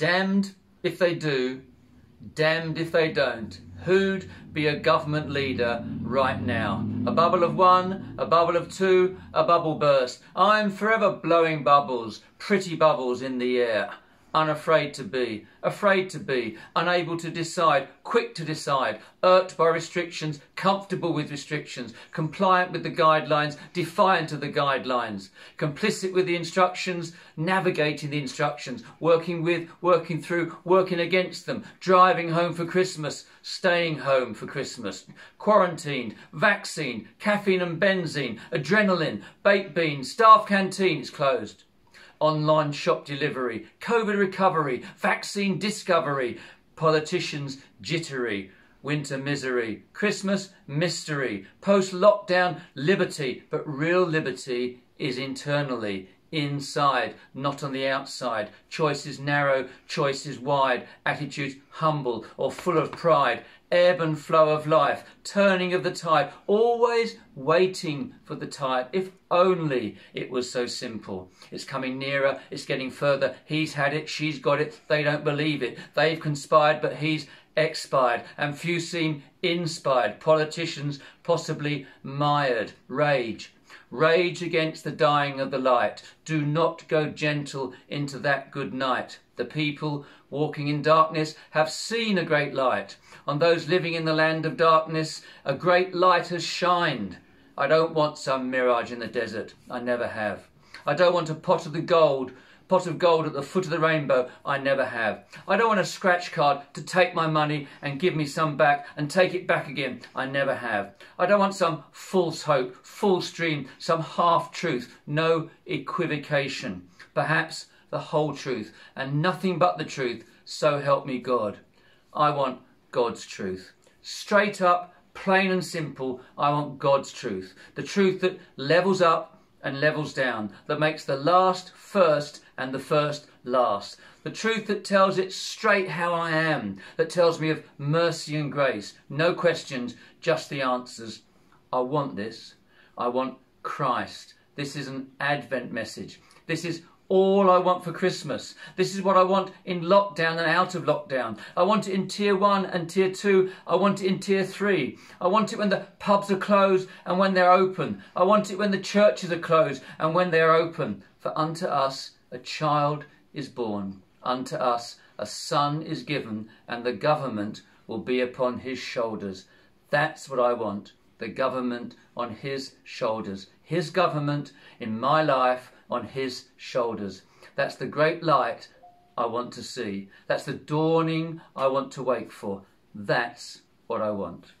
Damned if they do, damned if they don't. Who'd be a government leader right now? A bubble of one, a bubble of two, a bubble burst. I'm forever blowing bubbles, pretty bubbles in the air unafraid to be, afraid to be, unable to decide, quick to decide, irked by restrictions, comfortable with restrictions, compliant with the guidelines, defiant of the guidelines, complicit with the instructions, navigating the instructions, working with, working through, working against them, driving home for Christmas, staying home for Christmas, quarantined, vaccine, caffeine and benzene, adrenaline, baked beans, staff canteen is closed online shop delivery, COVID recovery, vaccine discovery, politicians jittery, winter misery, Christmas mystery, post lockdown liberty, but real liberty is internally, inside, not on the outside. Choices narrow, choices wide, attitudes humble or full of pride, ebb and flow of life, turning of the tide, always waiting for the tide. If only it was so simple. It's coming nearer, it's getting further. He's had it, she's got it, they don't believe it. They've conspired, but he's expired, and few seem inspired. Politicians possibly mired. Rage. Rage against the dying of the light. Do not go gentle into that good night. The people walking in darkness have seen a great light. On those living in the land of darkness, a great light has shined. I don't want some mirage in the desert. I never have. I don't want a pot of the gold, pot of gold at the foot of the rainbow. I never have. I don't want a scratch card to take my money and give me some back and take it back again. I never have. I don't want some false hope, false dream, some half truth. No equivocation. Perhaps the whole truth, and nothing but the truth, so help me God. I want God's truth. Straight up, plain and simple, I want God's truth. The truth that levels up and levels down, that makes the last first and the first last. The truth that tells it straight how I am, that tells me of mercy and grace. No questions, just the answers. I want this. I want Christ. This is an Advent message. This is all I want for Christmas. This is what I want in lockdown and out of lockdown. I want it in tier one and tier two. I want it in tier three. I want it when the pubs are closed and when they're open. I want it when the churches are closed and when they are open. For unto us a child is born. Unto us a son is given and the government will be upon his shoulders. That's what I want. The government on his shoulders. His government in my life on his shoulders. That's the great light I want to see. That's the dawning I want to wake for. That's what I want.